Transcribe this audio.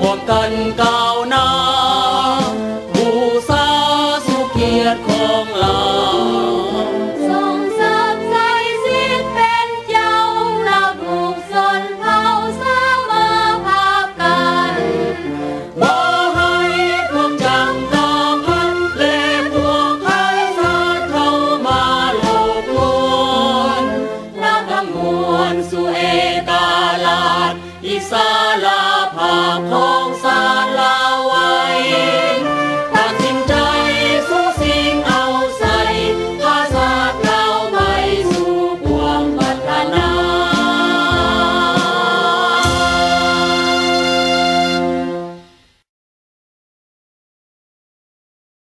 พร้อมกันก้าวหน้าบูชาสุเกียรติของลาส่งเสริมใจสิเป็นเจ้าระบุกสนเผาสามภาพกันบ่ให้พวกจังตาพันเละพวกไทยชาติเข้ามาหลอกลวงนับทั้งมวลสุเอตาลาดอีสาน